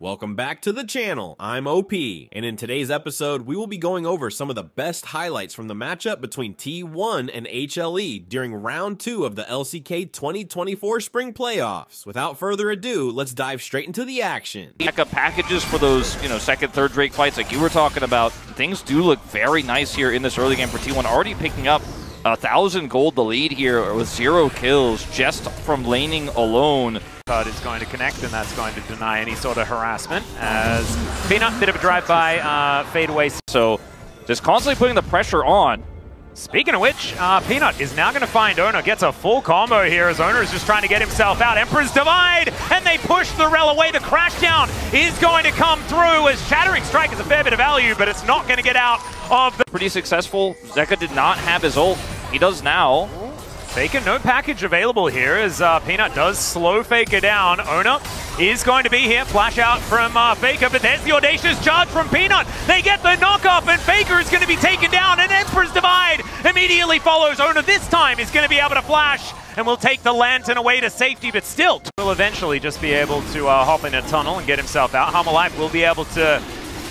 Welcome back to the channel. I'm OP, and in today's episode, we will be going over some of the best highlights from the matchup between T1 and HLE during round 2 of the LCK 2024 Spring Playoffs. Without further ado, let's dive straight into the action. Backup packages for those, you know, second, third Drake fights like you were talking about. Things do look very nice here in this early game for T1, already picking up a thousand gold the lead here with zero kills just from laning alone. Card is going to connect, and that's going to deny any sort of harassment. As Peanut, bit of a drive-by uh, fade away. So just constantly putting the pressure on. Speaking of which, uh, Peanut is now going to find Oner. Gets a full combo here as Oner is just trying to get himself out. Emperor's Divide, and they push the Rell away. The crashdown is going to come through as Shattering Strike is a fair bit of value, but it's not going to get out of the... Pretty successful. Zeka did not have his ult. He does now. Faker, no package available here as uh, Peanut does slow Faker down. Oner is going to be here. Flash out from uh, Faker, but there's the audacious charge from Peanut. They get the knockoff, and Faker is going to be taken down, and Emperor's Divide immediately follows. Oner this time is going to be able to flash and will take the lantern away to safety, but still will eventually just be able to uh, hop in a tunnel and get himself out. Hanwha Life will be able to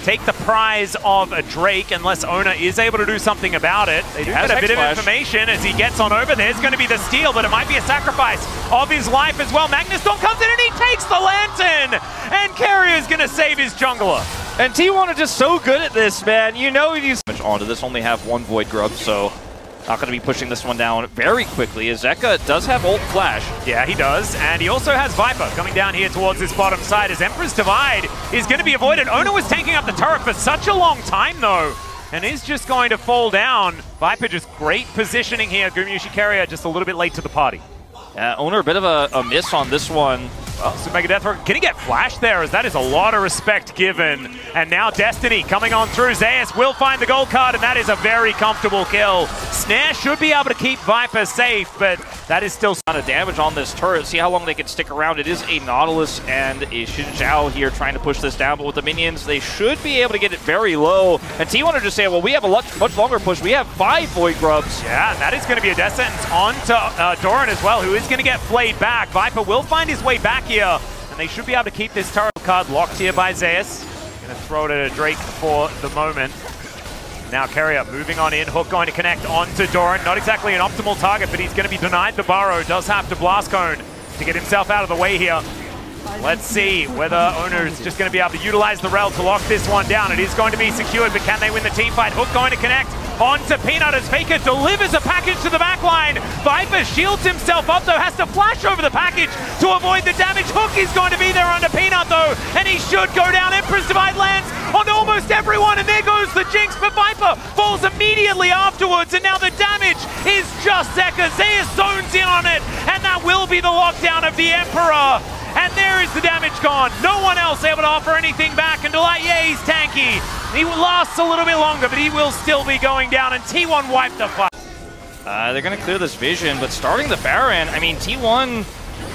take the prize of a Drake unless Oner is able to do something about it. They do get a bit of information as he gets on over. There's going to be the steal, but it might be a sacrifice of his life as well. Magnet Storm comes in and he takes the lantern! And Keria is going to save his jungler. And T1 are just so good at this, man. You know he's onto this, only have one Void Grub, so not going to be pushing this one down very quickly as Zeka does have ult flash. Yeah, he does. And he also has Viper coming down here towards this bottom side as Emperor's Divide is going to be avoided. Oner was taking up the turret for such a long time, though. And is just going to fall down. Viper just great positioning here. Gumayusi Keria just a little bit late to the party. Uh, Oner a bit of a, a miss on this one. Well, so Mega Death can he get flashed there? As that is a lot of respect given. And now Destiny coming on through. Zeus will find the gold card, and that is a very comfortable kill. Snare should be able to keep Viper safe, but that is still a lot of damage on this turret. See how long they can stick around. It is a Nautilus and a Xin Zhao here trying to push this down, but with the minions, they should be able to get it very low. And T1 are just saying, well, we have a much, much longer push. We have five Void Grubs. Yeah, and that is going to be a death sentence onto uh, Doran as well, who is going to get flayed back. Viper will find his way back here, and they should be able to keep this turret card locked here by Zeus. Gonna throw it at Drake for the moment. Now Keria moving on in, Hook going to connect onto Doran. Not exactly an optimal target, but he's going to be denied the burrow. Does have to Blast Cone to get himself out of the way here. Let's see whether Oner is just going to be able to utilize the rail to lock this one down. It is going to be secured, but can they win the team fight? Hook going to connect onto Peanut as Faker delivers a package to the backline. Viper shields himself up though, has to flash over the package to avoid the damage. Hook is going to be there under Peanut though, and he should go down. Emperor's Divide lands on almost everyone, and there goes the Jinx, but Viper falls immediately afterwards, and now the damage is just Zeka. Zeus zones in on it, and that will be the lockdown of the Emperor. And there is the damage gone. No one else able to offer anything back. And Delight, yeah, he's tanky. He lasts a little bit longer, but he will still be going down. And T1 wiped the fight. Uh, they're going to clear this vision, but starting the Baron, I mean, T1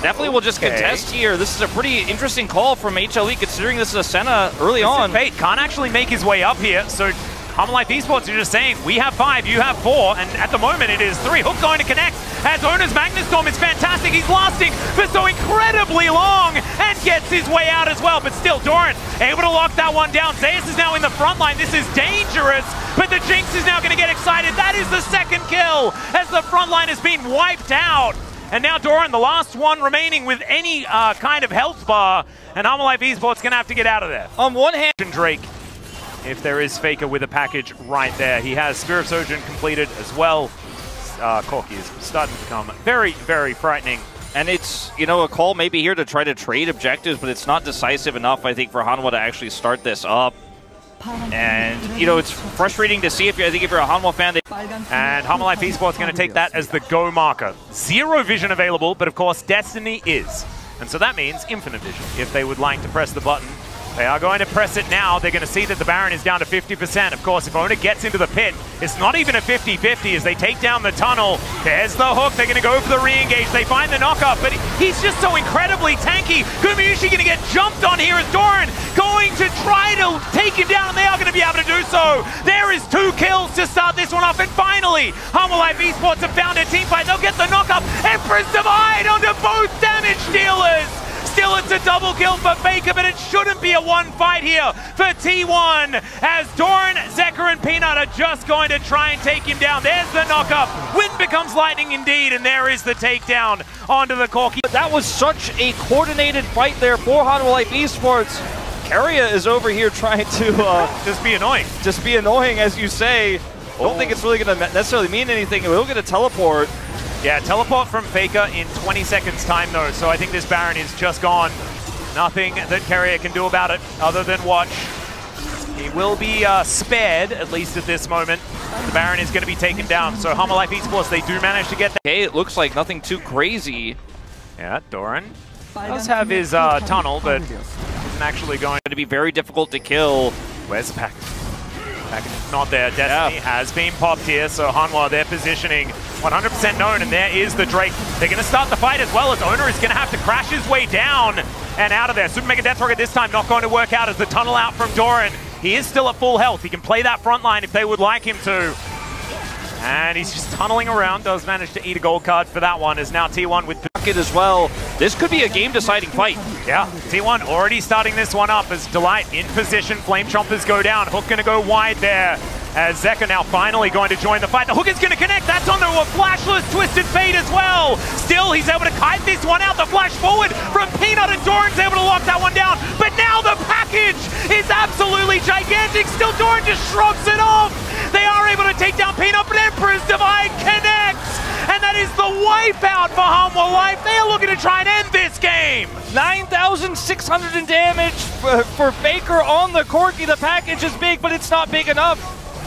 definitely will just okay. contest here. This is a pretty interesting call from HLE, considering this is a Senna early this on. Fate can't actually make his way up here, so Hanwha Life Esports are just saying, we have five, you have four, and at the moment it is three. Hook going to connect as Oner's Magnet Storm is fantastic. He's lasting for so incredibly long and gets his way out as well. But still, Doran able to lock that one down. Zeus is now in the front line. This is dangerous, but the Jinx is now going to get excited. That is the second kill as the front line has been wiped out. And now Doran, the last one remaining with any uh, kind of health bar, and Hanwha Life Esports going to have to get out of there. On one hand, Drake if there is Faker with a package right there. He has Spirit Sojourn completed as well. Uh, Corki is starting to become very, very frightening. And it's, you know, a call maybe here to try to trade objectives, but it's not decisive enough, I think, for Hanwha to actually start this up. And, you know, it's frustrating to see if you I think if you're a Hanwha fan. They and Hanwha Life Esports going to take that as the go marker. Zero vision available, but of course Destiny is. And so that means infinite vision if they would like to press the button they are going to press it now. They're going to see that the Baron is down to 50%. Of course, if Oner gets into the pit, it's not even a 50-50 as they take down the tunnel. There's the hook. They're going to go for the re-engage. They find the knockup, but he's just so incredibly tanky. Gumayusi going to get jumped on here as Doran going to try to take him down, they are going to be able to do so. There is two kills to start this one off, and finally, Hanwha Life Esports have found a team fight. They'll get the knockup. Emperor's Divide onto both damage dealers. Still, it's a double kill for Faker, but it shouldn't be a one fight here for T1 as Doran, Zeka, and Peanut are just going to try and take him down. There's the knockup. Wind becomes lightning indeed, and there is the takedown onto the Corki. That was such a coordinated fight there for Hanwha Life Esports. Keria is over here trying to uh, just be annoying. Just be annoying, as you say. I don't think it's really going to necessarily mean anything. We'll get a teleport. Yeah, teleport from Faker in 20 seconds time though, so I think this Baron is just gone. Nothing that Keria can do about it other than watch. He will be uh, spared, at least at this moment. The Baron is going to be taken down, so Hanwha Life Esports, they do manage to get that. Okay, it looks like nothing too crazy. Yeah, Doran does have his uh, tunnel, but isn't actually going to be very difficult to kill. Where's the package? Package is not there. Destiny yeah. has been popped here, so Hanwha, their positioning 100% known, and there is the Drake. They're going to start the fight as well as Oner is going to have to crash his way down and out of there. Super Mega Death Rocket this time not going to work out as the tunnel out from Doran. He is still at full health. He can play that front line if they would like him to. And he's just tunneling around, does manage to eat a gold card for that one, is now T1 with Bucket as well. This could be a game-deciding fight. Yeah, T1 already starting this one up as Delight in position. Flame Chompers go down. Hook to go wide there as Zeka now finally going to join the fight. The hook is going to connect. That's onto a flashless Twisted Fate as well. Still, he's able to kite this one out. The flash forward from Peanut and Doran's able to lock that one down. But the package is absolutely gigantic. Still, Doran just shrugs it off. They are able to take down Peanut, but Emperor's Divide connects. And that is the wipeout for Hanwha Life. They are looking to try and end this game. 9,600 in damage for, for Faker on the Corki. The package is big, but it's not big enough.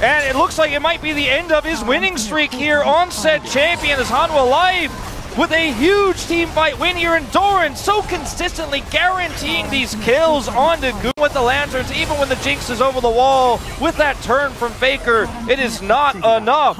And it looks like it might be the end of his winning streak here on said champion as Hanwha Life with a huge team fight win here in Doran, so consistently guaranteeing these kills onto Goon with the Lanterns, even when the Jinx is over the wall. With that turn from Faker, it is not enough.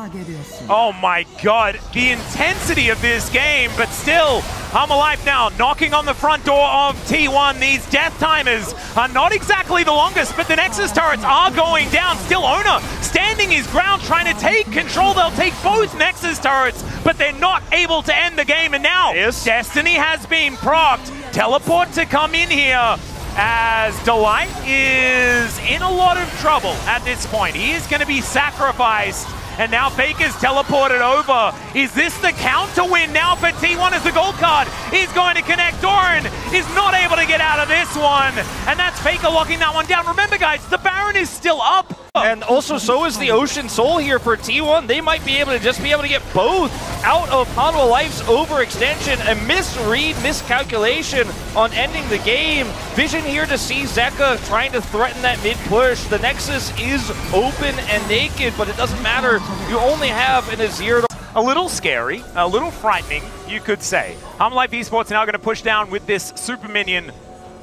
Oh my god, the intensity of this game, but still, Hanwha Life now knocking on the front door of T1. These death timers are not exactly the longest, but the Nexus turrets are going down. Still Oner standing his ground, trying to take control. They'll take both Nexus turrets, but they're not able to end the game. And now, yes. Destiny has been procced. Teleport to come in here as Delight is in a lot of trouble at this point. He is going to be sacrificed and now Faker's teleported over. Is this the counter win now for T1 as the gold card is going to connect? Doran is not able to get out of this one. And that's Faker locking that one down. Remember, guys, the Baron is still up. And also, so is the Ocean Soul here for T1. They might be able to just be able to get both out of Hanwha Life's overextension. A misread, miscalculation on ending the game. Vision here to see Zeka trying to threaten that mid push. The Nexus is open and naked, but it doesn't matter. You only have an Azir. A little scary, a little frightening, you could say. Hanwha Life Esports now going to push down with this super minion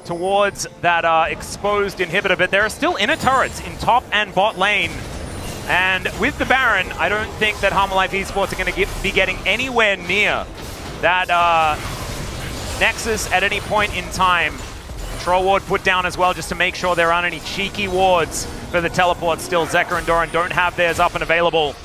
towards that uh, exposed inhibitor, but there are still inner turrets in top and bot lane. And with the Baron, I don't think that Hanwha Life Esports are going to be getting anywhere near that uh, Nexus at any point in time. Troll Ward put down as well just to make sure there aren't any cheeky wards for the teleport still. Zeka and Doran don't have theirs up and available.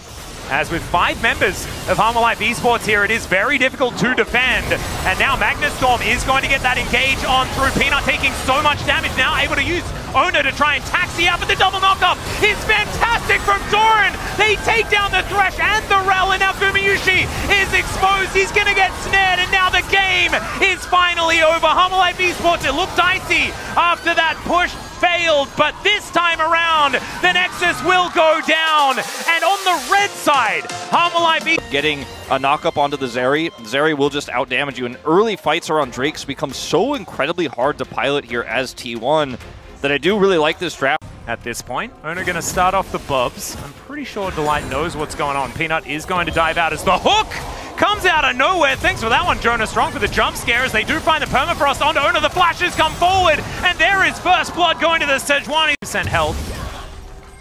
As with five members of Hanwha Life Esports here, it is very difficult to defend. And now Magnet Storm is going to get that engage on through. Peanut taking so much damage now, able to use Oner to try and taxi out, but the double knockoff is fantastic from Doran. They take down the Thresh and the Rell, and now Gumayusi is exposed. He's going to get snared, and now the game is finally over. Hanwha Life Esports, it looked dicey after that push failed, but this time around, the Nexus will go down. And on the red side, Hanwha Getting a knockup onto the Zeri. Zeri will just outdamage you, and early fights around Drakes become so incredibly hard to pilot here as T1 that I do really like this draft. At this point, Oner going to start off the bubs. I'm pretty sure Delight knows what's going on. Peanut is going to dive out as the hook comes out of nowhere. Thanks for that one, Jonas Strong, for the jump scare as they do find the permafrost onto Oner. The flashes come forward, and there is first blood going to the Sejuani. percent health.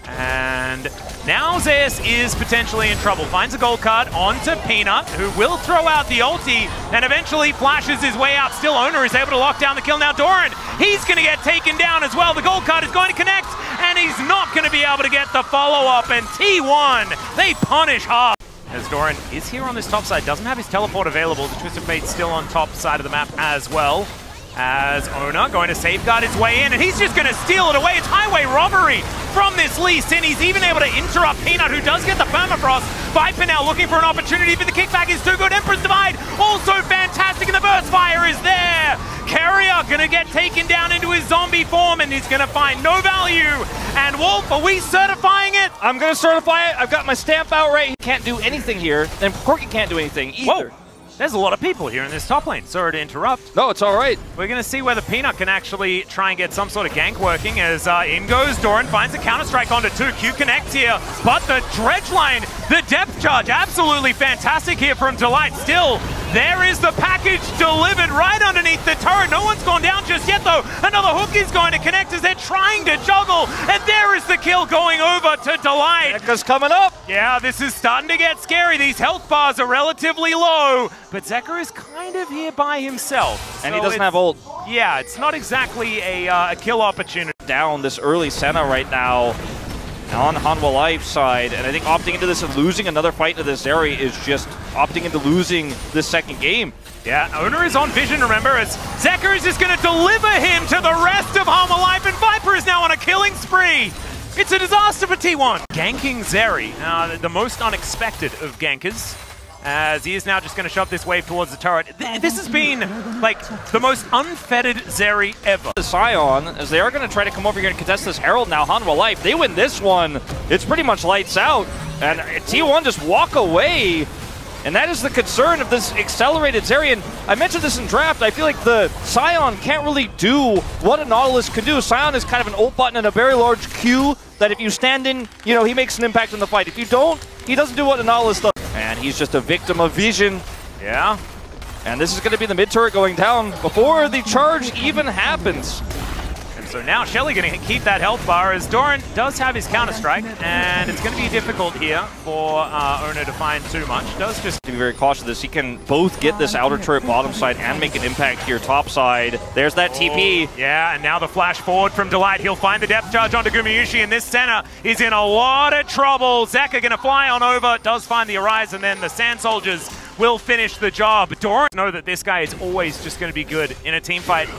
And now Zeus is potentially in trouble. Finds a gold card onto Peanut, who will throw out the ulti and eventually flashes his way out. Still, Oner is able to lock down the kill. Now Doran, he's going to get taken down as well. The gold card is going to connect, and he's not going to be able to get the follow-up. And T1, they punish hard. As Doran is here on this top side, doesn't have his teleport available. The Twisted Fate still on top side of the map as well. as Oner going to safeguard his way in, and he's just going to steal it away. It's highway robbery from this Lee Sin. He's even able to interrupt Peanut, who does get the permafrost. Viper now looking for an opportunity, but the kickback is too good. Emperor's Divide also fantastic, and the burst fire is there. Keria gonna get taken down into his zombie form, and he's gonna find no value. And Wolf, are we certifying it? I'm gonna certify it. I've got my stamp out right. He can't do anything here, and Corki can't do anything either. Whoa. There's a lot of people here in this top lane. Sorry to interrupt. No, it's all right. We're going to see whether Peanut can actually try and get some sort of gank working as uh, in goes Doran, finds a counter-strike onto two. Q connects here, but the dredge line, the depth charge, absolutely fantastic here from Delight. Still, there is the package delivered right underneath the turret. No one's gone down just yet, though. Another hook is going to connect as they're trying to juggle, and there is the kill going over to Delight. Ekka's coming up. Yeah, this is starting to get scary. These health bars are relatively low, but Zeka is kind of here by himself. And he doesn't have ult. Yeah, it's not exactly a, uh, a kill opportunity. Down this early Senna right now on Hanwha Life side, and I think opting into this and losing another fight to this Zeri is just opting into losing this second game. Yeah, Oner is on vision, remember, as Zeka is just going to deliver him to the rest of Hanwha Life, and Viper is now on a killing spree. It's a disaster for T1. Ganking Zeri, uh, the most unexpected of gankers, as he is now just going to shove this wave towards the turret. This has been, like, the most unfettered Zeri ever. The Scion, as they are going to try to come over here and contest this Herald now, Hanwha Life, they win this one, it's pretty much lights out. And T1 just walk away. And that is the concern of this accelerated Zeri. And I mentioned this in draft. I feel like the Scion can't really do what a Nautilus could do. Scion is kind of an ult button and a very large Q that if you stand in, you know, he makes an impact in the fight. If you don't, he doesn't do what a Nautilus does. And he's just a victim of vision. Yeah, And this is going to be the mid turret going down before the charge even happens. So now Shelly going to keep that health bar as Doran does have his counter strike, and it's going to be difficult here for uh, Oner to find too much. Does just to be very cautious of this. He can both get this outer turret bottom side and make an impact here top side. There's that TP. Yeah, and now the flash forward from Delight. He'll find the depth charge onto Gumayusi, and this center is in a lot of trouble. Zeka going to fly on over, does find the Arise, and then the Sand Soldiers will finish the job. Doran know that this guy is always just going to be good in a team fight.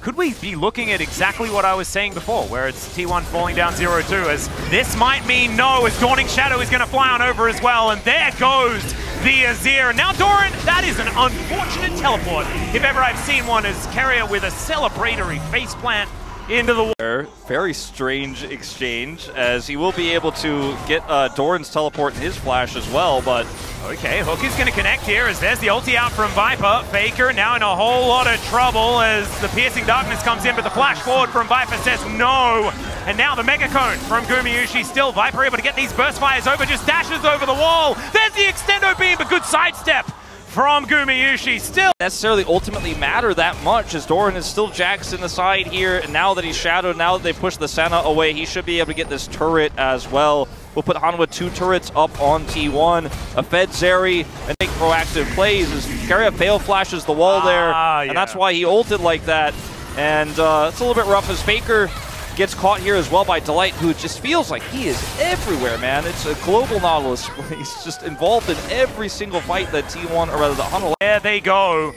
Could we be looking at exactly what I was saying before, where it's T1 falling down 0-2, as this might mean no, as Dawning Shadow is going to fly on over as well, and there goes the Azir. Now Doran, that is an unfortunate teleport, if ever I've seen one, as Keria with a celebratory faceplant into the There, Very strange exchange as he will be able to get uh, Doran's teleport and his flash as well, but Okay, Hook is going to connect here as there's the ulti out from Viper. Faker now in a whole lot of trouble as the Piercing Darkness comes in, but the flash forward from Viper says no. And now the Mega Cone from Gumayusi. Still Viper able to get these burst fires over, just dashes over the wall. There's the Extendo Beam, but good sidestep from Gumayusi. Still necessarily ultimately matter that much as Doran is still Jax in the side here, and now that he's shadowed, now that they push the Senna away, he should be able to get this turret as well. We'll put Hanwha two turrets up on T1, a Fed Zeri, and make proactive plays as Keria fail flashes the wall there, Ah, and that's why he ulted like that. And uh, it's a little bit rough as Faker gets caught here as well by Delight, who just feels like he is everywhere, man. It's a global Nautilus. He's just involved in every single fight that T1, or rather the Hanwha There they go. Um,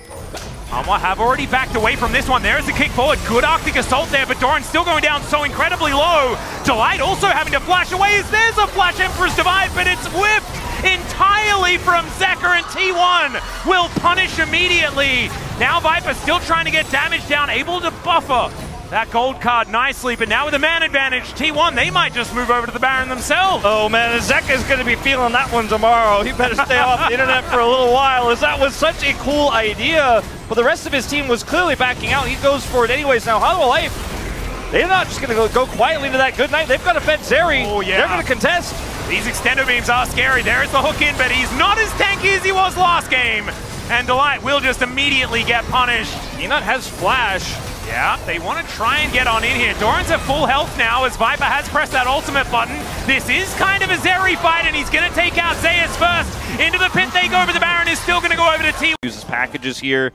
Hanwha have already backed away from this one. There's the kick forward. Good Arctic Assault there, but Doran's still going down so incredibly low. Delight also having to flash away as there's a Flash Emperor's Divide, but it's whipped entirely from Zeka and T1 will punish immediately. Now Viper still trying to get damage down, able to buffer that gold card nicely, but now with a man advantage, T1, they might just move over to the Baron themselves. Oh man, Zeka's gonna be feeling that one tomorrow. He better stay off the internet for a little while, as that was such a cool idea. But the rest of his team was clearly backing out. He goes for it anyways. Now, Hanwha Life, they're not just gonna go, go quietly to that good night. They've got to Fed Zeri. Oh, yeah. They're gonna contest. These extendo beams are scary. There's the hook in, but he's not as tanky as he was last game. And Delight will just immediately get punished. Enut has Flash. Yeah, they want to try and get on in here. Doran's at full health now as Viper has pressed that ultimate button. This is kind of a Zeri fight, and he's going to take out Zeus first. Into the pit they go, but the Baron is still going to go over to T. Uses packages here.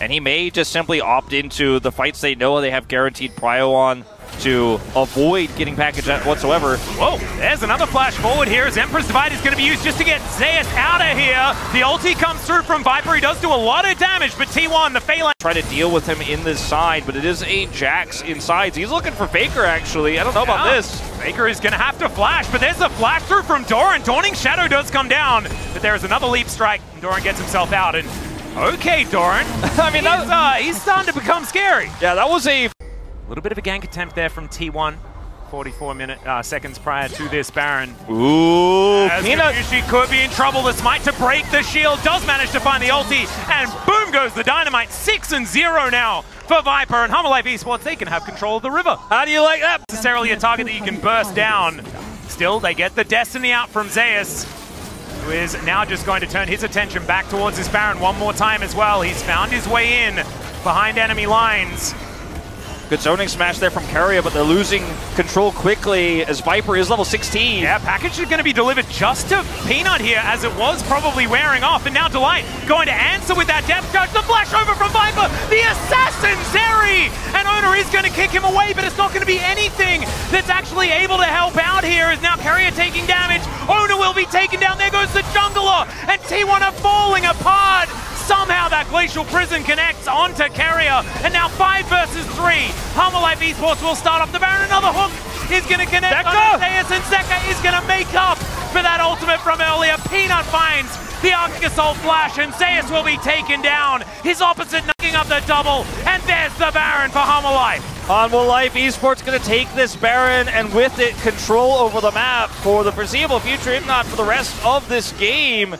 And he may just simply opt into the fights they know they have guaranteed prio on. To avoid getting packaged whatsoever. Whoa, there's another flash forward here as Emperor's Divide is going to be used just to get Zeus out of here. The ulti comes through from Viper. He does do a lot of damage, but T1, the Phalanx. Try to deal with him in this side, but it is a Jax inside. He's looking for Faker, actually. I don't know about this. Faker is going to have to flash, but there's a flash through from Doran. Dawning Shadow does come down, but there is another leap strike, and Doran gets himself out. And okay, Doran. I mean, he's, that, uh, he's starting to become scary. yeah, that was A little bit of a gank attempt there from T1. 44 minute uh, seconds prior to this Baron. Ooh, As Peanut. Yushi could be in trouble. The smite to break the shield does manage to find the ulti, and boom goes the dynamite. Six and zero now for Viper and Hanwha Life Esports. They can have control of the river. How do you like that? Necessarily a target that you can burst down. Still, they get the Destiny out from Zeus, who is now just going to turn his attention back towards this Baron one more time as well. He's found his way in behind enemy lines. Good zoning smash there from Keria, but they're losing control quickly as Viper is level 16. Yeah, package is going to be delivered just to Peanut here, as it was probably wearing off. And now Delight going to answer with that depth charge. The flash over from Viper, the assassin Zeri! And Oner is going to kick him away, but it's not going to be anything that's actually able to help out here. As now Keria taking damage. Oner will be taken down. There goes the Jungler, and T1 are falling apart. Somehow that Glacial Prison connects onto Keria, and now five versus three. Hanwha Life Esports will start off the Baron. Another hook is going to connect Zeka! on Zeus, and Zeka is going to make up for that ultimate from earlier. Peanut finds the Arctic Assault Flash, and Zeus will be taken down. His opposite knocking up the double, and there's the Baron for Hanwha Life. Hanwha Life Esports going to take this Baron and with it control over the map for the foreseeable future, if not for the rest of this game.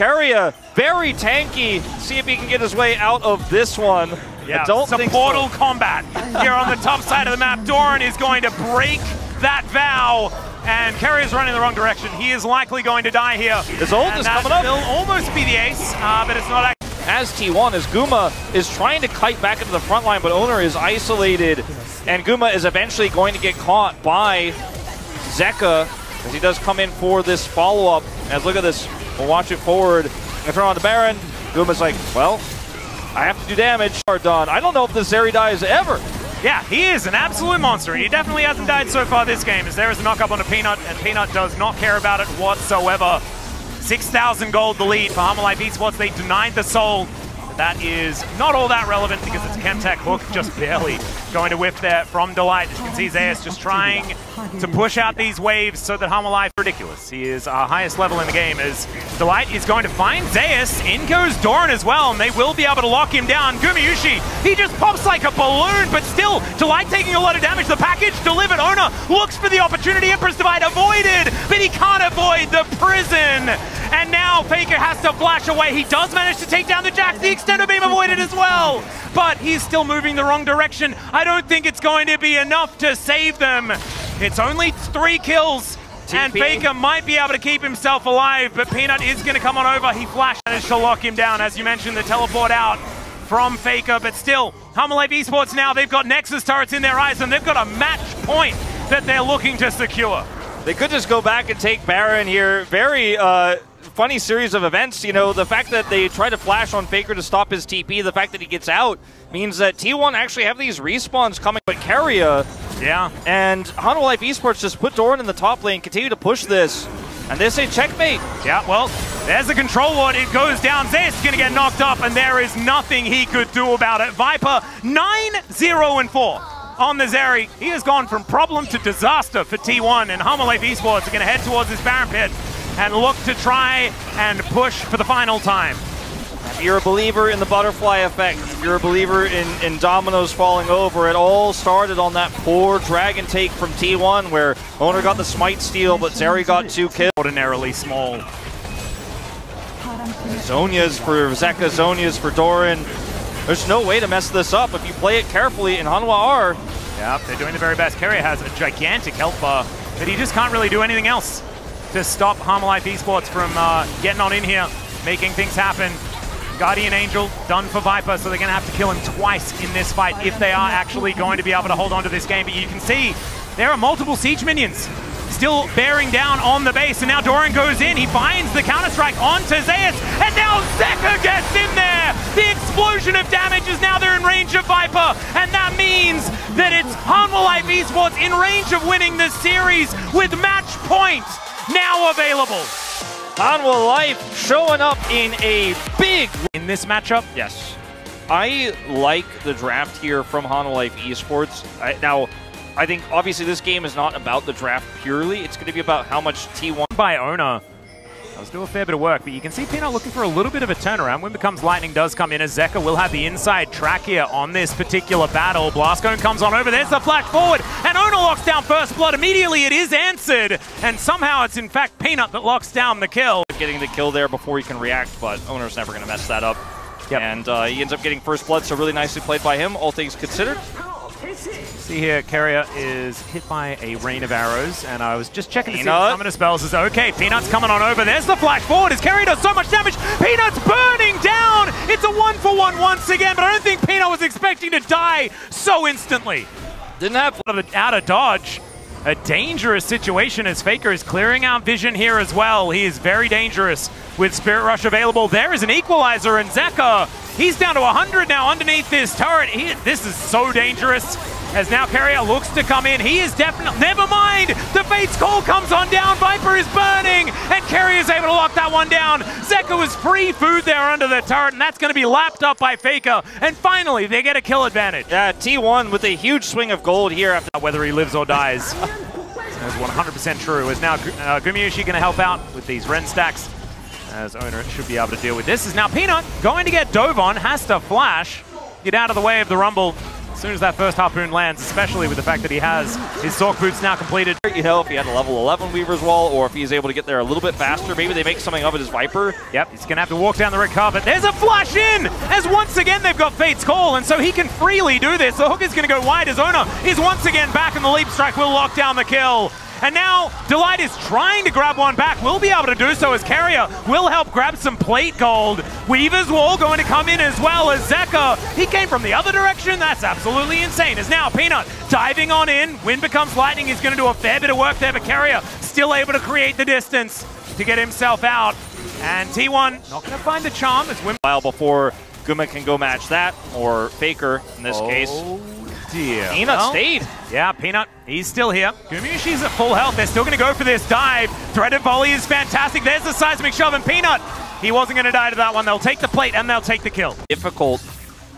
Keria, very tanky. See if he can get his way out of this one. Yeah, I don't some think portal so. combat here on the top side of the map. Doran is going to break that vow. And Keria's running the wrong direction. He is likely going to die here. His ult And is coming up. will almost be the ace, uh, but it's not as T1 as Guma is trying to kite back into the front line, but Oner is isolated, and Guma is eventually going to get caught by Zeka as he does come in for this follow-up. As look at this, we'll watch it forward. Gonna turn on the Baron. Guma's like, well, I have to do damage. Done. I don't know if this Zeri dies ever. Yeah, he is an absolute monster. He definitely hasn't died so far this game, as there is a knock-up on a Peanut, and Peanut does not care about it whatsoever. 6,000 gold the lead for Hanwha Life Esports. They denied the soul. That is not all that relevant because it's Chemtech Hook just barely going to whiff there from Delight. As you can see, Zeus just trying to push out these waves so that Hanwha Life ridiculous. He is our highest level in the game as Delight is going to find Zeus. In goes Doran as well, and they will be able to lock him down. Gumayusi, he just pops like a balloon, but still, Delight taking a lot of damage. The package delivered. Oner looks for the opportunity. Emperor's Divide avoided, but he can't avoid the prison. And now Faker has to flash away. He does manage to take down the Jack. The extender beam avoided as well. But he's still moving the wrong direction. I don't think it's going to be enough to save them. It's only three kills. And Faker might be able to keep himself alive, but Peanut is going to come on over. He flashed managed to lock him down. As you mentioned, the teleport out from Faker, but still, Hanwha Life Esports now, they've got Nexus turrets in their eyes, and they've got a match point that they're looking to secure. They could just go back and take Baron here. Very uh, funny series of events. You know, the fact that they try to flash on Faker to stop his TP, the fact that he gets out, means that T1 actually have these respawns coming. But Keria Yeah. and Hanwha Life Esports just put Doran in the top lane, continue to push this. And they say checkmate. Yeah, well, there's the control ward. It goes down. Is going to get knocked up, and there is nothing he could do about it. Viper 9 0 and 4 on the Zeri. He has gone from problem to disaster for T1, and Hanwha Esports are going to head towards this Baron Pit and look to try and push for the final time. If you're a believer in the butterfly effect, if you're a believer in, in dominoes falling over, it all started on that poor dragon take from T1 where Oner got the smite steal, but Zeri got two kills. Ordinarily small. Zhonya's for Zeka, Zhonya's for Doran. There's no way to mess this up if you play it carefully, and Hanwha are. Yeah, they're doing the very best. Keria has a gigantic health bar, but he just can't really do anything else to stop Hanwha Life Esports from uh, getting on in here, making things happen. Guardian Angel done for Viper, so they're going to have to kill him twice in this fight if they are actually going to be able to hold on to this game. But you can see there are multiple siege minions still bearing down on the base. And now Doran goes in. He finds the counter-strike onto Zeus. And now Zeka gets in there. The explosion of damage is now they're in range of Viper. And that means that it's Hanwha Life Esports in range of winning the series with match point now available. Hanwha Life showing up in a big in this matchup. Yes. I like the draft here from Hanwha Life Esports. I, now, I think obviously this game is not about the draft purely. It's going to be about how much T1 by Oner. Does do a fair bit of work, but you can see Peanut looking for a little bit of a turnaround. When Becomes Lightning does come in, as Zeka will have the inside track here on this particular battle. Blastcone comes on over. There's the flash forward, and Oner locks down First Blood. Immediately it is answered, and somehow it's in fact Peanut that locks down the kill. Getting the kill there before he can react, but Oner's never going to mess that up. Yep. And uh, he ends up getting First Blood, so really nicely played by him, all things considered. See here, Keria is hit by a rain of arrows, and I was just checking Peanut. to see if summoner spells is okay. Peanut's coming on over. There's the flash forward as Keria does so much damage. Peanut's burning down. It's a one for one once again, but I don't think Peanut was expecting to die so instantly. Didn't have out of dodge. A dangerous situation as Faker is clearing out vision here as well. He is very dangerous with Spirit Rush available. There is an equalizer, and Zeka, he's down to 100 now underneath this turret. He, this is so dangerous. As now Keria looks to come in. He is definitely... Never mind! The Fate's Call comes on down. Viper is burning. And Keria is able to lock that one down. Zeka was free food there under the turret. And that's going to be lapped up by Faker. And finally, they get a kill advantage. Yeah, T1 with a huge swing of gold here after... Whether he lives or dies. That's 100% true. Is now uh, Gumayusi going to help out with these Ren stacks? As Oner should be able to deal with this. Is now Peanut going to get dove on. Has to flash. Get out of the way of the Rumble as soon as that first Harpoon lands, especially with the fact that he has his Sorc Boots now completed. You know, if he had a level 11 Weaver's Wall, or if he's able to get there a little bit faster, maybe they make something of it as Viper. Yep, he's going to have to walk down the red carpet. There's a flash in, as once again they've got Fate's Call, and so he can freely do this. The hook is going to go wide as Oner is once again back, and the Leap Strike will lock down the kill. And now Delight is trying to grab one back. Will be able to do so as Keria will help grab some plate gold. Weaver's Wall going to come in as well as Zeka. He came from the other direction. That's absolutely insane. As now Peanut diving on in. Wind becomes lightning. He's going to do a fair bit of work there, but Keria still able to create the distance to get himself out. And T1 not going to find the charm as Wim. While before Guma can go match that, or Faker in this oh. case dear. Peanut well, stayed. Yeah, Peanut, he's still here. Gumayusi's at full health. They're still going to go for this dive. Threaded volley is fantastic. There's the seismic shove, and Peanut, he wasn't going to die to that one. They'll take the plate, and they'll take the kill. Difficult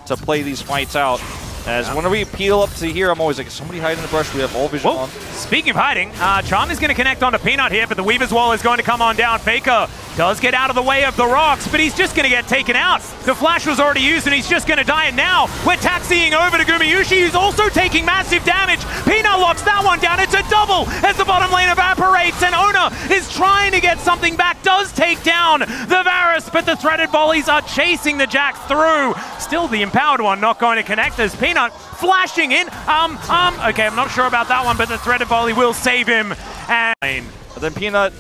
to play these fights out. As yeah. when we peel up to here, I'm always like, somebody hide in the brush. We have all vision Whoa. on. Speaking of hiding, uh, Charm is going to connect onto Peanut here, but the Weaver's Wall is going to come on down. Faker does get out of the way of the rocks, but he's just going to get taken out. The flash was already used, and he's just going to die. And now we're taxiing over to Gumayusi, who's also taking massive damage. Peanut locks that one down. It's a double as the bottom lane evaporates, and Oner is trying to get something back. Does take down the Varus, but the threaded volleys are chasing the Jax through. Still the empowered one not going to connect as Peanut flashing in. Um, um, okay, I'm not sure about that one, but the threaded volley will save him. And then Peanut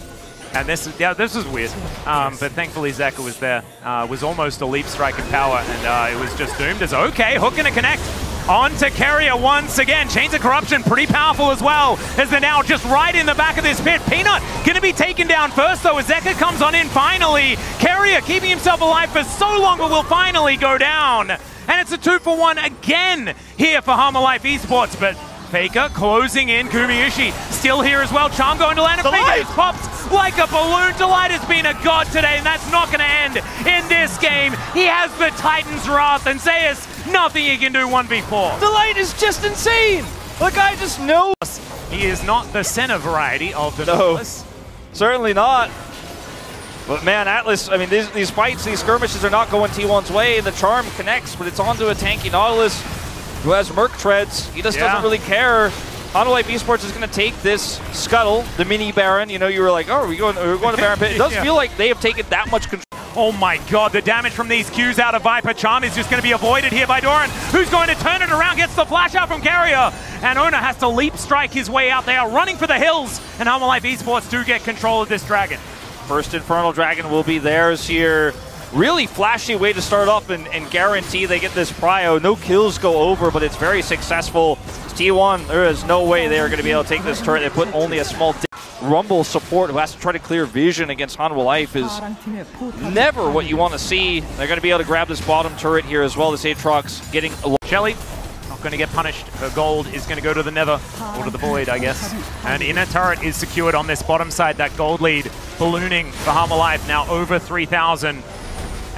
and this, is. yeah, this was weird. Um, but thankfully, Zeka was there. Uh, was almost a leap strike in power, and uh, it was just doomed as okay. Hook gonna connect. On to Keria once again. Chains of Corruption, pretty powerful as well, as they're now just right in the back of this pit. Peanut gonna be taken down first, though, as Zeka comes on in finally. Keria keeping himself alive for so long, but will finally go down. And it's a two for one again here for Hanwha Life Esports, but Faker closing in. Gumayusi still here as well. Charm going to land. And Faker pops like a balloon. Delight has been a god today, and that's not going to end in this game. He has the Titan's Wrath, and Zeus, nothing he can do 1v4. Delight is just insane. The guy just knows. He is not the center variety of the no, Nautilus. Certainly not. But man, Atlas, I mean, these, these fights, these skirmishes are not going T1's way. The charm connects, but it's onto a tanky Nautilus who has Merc Treads. He just yeah. doesn't really care. Hanwha Life Esports is going to take this Scuttle, the mini Baron. You know, you were like, oh, we're we going, are we going to Baron Pit? It does yeah. feel like they have taken that much control. Oh my god, the damage from these Qs out of Viper Charm is just going to be avoided here by Doran, who's going to turn it around, gets the flash out from Keria, and Oner has to leap strike his way out. They are running for the hills, and Hanwha Life Esports do get control of this dragon. First Infernal Dragon will be theirs here really flashy way to start off and, and, guarantee they get this prio. No kills go over, but it's very successful. T1, there is no way they are going to be able to take this turret. They put only a small Rumble support who has to try to clear vision against Hanwha Life is never what you want to see. They're going to be able to grab this bottom turret here as well. This Aatrox getting a Shelly not going to get punished. Her gold is going to go to the Nether, or to the Void, I guess. And inner turret is secured on this bottom side. That gold lead ballooning for Hanwha Life, now over 3,000.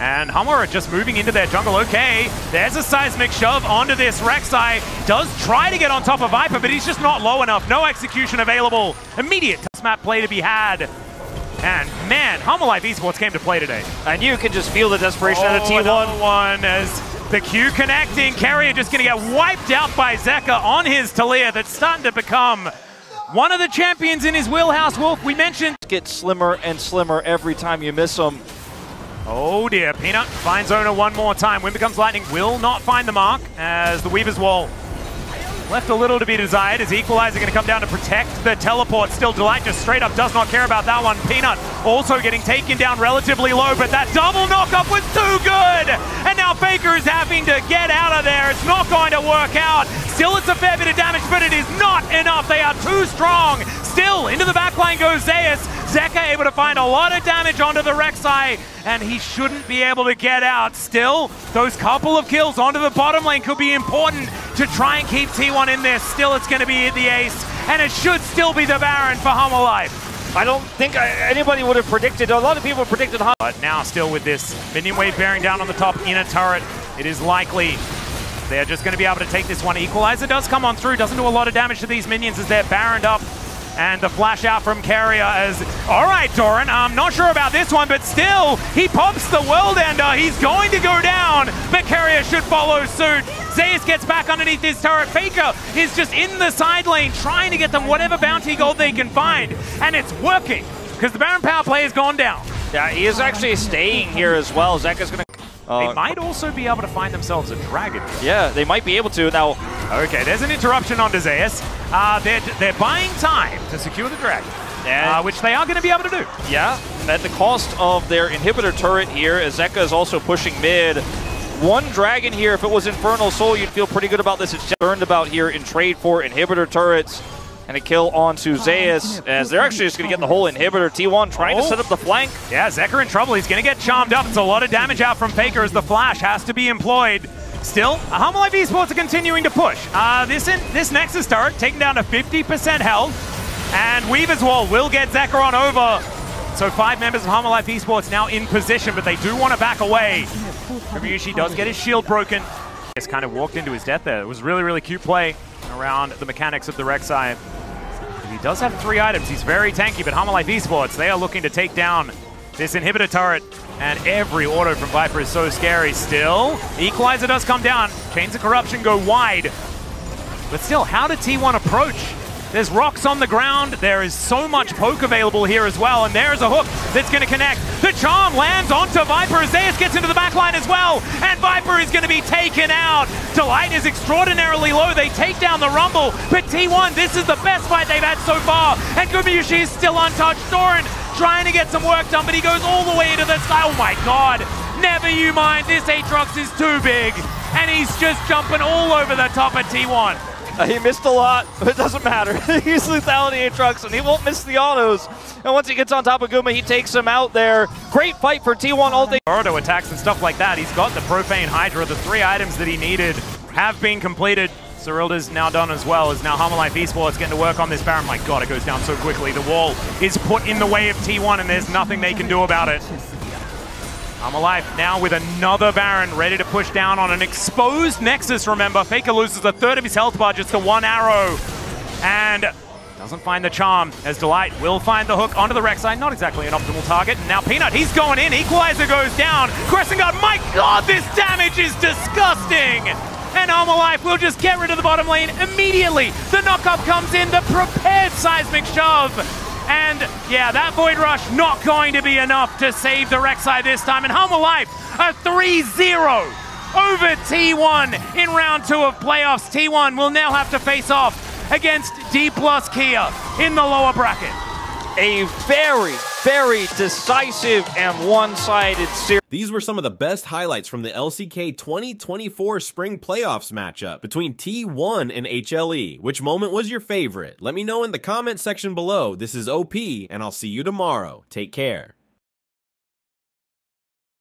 And are just moving into their jungle. Okay, there's a seismic shove onto this Rek'Sai. Does try to get on top of Viper, but he's just not low enough. No execution available. Immediate map play to be had. And man, Hanwha Life Esports came to play today. And you can just feel the desperation oh, of the T1. one as the Q connecting. Keria just going to get wiped out by Zeka on his Taliyah that's starting to become one of the champions in his wheelhouse. Wolf, we mentioned. Get slimmer and slimmer every time you miss them. Oh dear, Peanut finds Oner one more time. Wind becomes lightning, will not find the mark as the Weaver's Wall left a little to be desired. Is Equalizer going to come down to protect the teleport? Still, Delight just straight up does not care about that one. Peanut also getting taken down relatively low, but that double knockup was too good! And now Faker is having to get out of there. It's not going to work out. Still, it's a fair bit of damage, but it is not enough. They are too strong. Still, into the backline goes Zeus. Zeka able to find a lot of damage onto the Rek'Sai, and he shouldn't be able to get out. Still, those couple of kills onto the bottom lane could be important to try and keep T1 in there. Still, it's going to be the ace, and it should still be the Baron for Hanwha Life. I don't think uh, anybody would have predicted. A lot of people predicted. But now, still with this minion wave bearing down on the top in a turret, it is likely they're just going to be able to take this one. Equalizer does come on through, doesn't do a lot of damage to these minions as they're baroned up and the flash out from Keria as, all right, Doran, I'm not sure about this one, but still, he pops the World Ender. He's going to go down, but Keria should follow suit. Zeus gets back underneath his turret. Faker is just in the side lane trying to get them whatever bounty gold they can find, and it's working because the Baron power play has gone down. Yeah, he is actually staying here as well. Zeka's going to uh, they might also be able to find themselves a dragon. Yeah, they might be able to. Now, okay, there's an interruption on Zeus. Uh, they're, they're buying time to secure the dragon. Uh, which they are going to be able to do. Yeah, at the cost of their inhibitor turret here, Zeka is also pushing mid. One dragon here, if it was Infernal Soul, you'd feel pretty good about this. It's turned about here in trade for inhibitor turrets and a kill onto Zeus as they're actually just going to get the whole inhibitor. T1 trying oh. to set up the flank. Yeah, Zeka in trouble. He's going to get charmed up. It's a lot of damage out from Faker as the flash has to be employed. Still, Hanwha Life Esports are continuing to push. Uh, this in, this Nexus turret taken down to 50% health, and Weaver's Wall will get Zeka on over. So five members of Hanwha Life Esports now in position, but they do want to back away. Ryushi does get his shield broken. Just kind of walked into his death there. It was really, really cute play around the mechanics of the Rek'Sai. He does have three items. He's very tanky, but Hanwha Life Esports, they are looking to take down this inhibitor turret. And every auto from Viper is so scary. Still, Equalizer does come down. Chains of Corruption go wide. But still, how did T1 approach there's rocks on the ground. There is so much poke available here as well. And there's a hook that's going to connect. The charm lands onto Viper. Zeus gets into the back line as well. And Viper is going to be taken out. Delight is extraordinarily low. They take down the Rumble. But T1, this is the best fight they've had so far. And Gumayusi is still untouched. Doran trying to get some work done, but he goes all the way into the sky. Oh my god. Never you mind. This Aatrox is too big. And he's just jumping all over the top of T1. Uh, he missed a lot, but it doesn't matter. He's lethality Aatrox, and he won't miss the autos. And once he gets on top of Guma, he takes him out there. Great fight for T1 all day. Auto attacks and stuff like that. He's got the Profane Hydra. The three items that he needed have been completed. Serylda's now done as well, as now Hanwha Life Esports getting to work on this Baron. My god, it goes down so quickly. The wall is put in the way of T1, and there's nothing they can do about it. I'm alive now with another Baron ready to push down on an exposed Nexus, remember. Faker loses a third of his health bar just to one arrow. And doesn't find the charm as Delight will find the hook onto the Rek'Sai. Not exactly an optimal target. And now Peanut, he's going in. Equalizer goes down. Crescent Guard, my god, this damage is disgusting. And Hanwha Life will just get rid of the bottom lane immediately. The knockup comes in, the prepared seismic shove. And yeah, that Void Rush not going to be enough to save the Rek'Sai this time. And Hanwha Life, a 3-0 over T1 in round two of playoffs. T1 will now have to face off against D plus Kia in the lower bracket. a very, very decisive and one-sided series. These were some of the best highlights from the LCK 2024 Spring Playoffs matchup between T1 and HLE. Which moment was your favorite? Let me know in the comment section below. This is OP, and I'll see you tomorrow. Take care.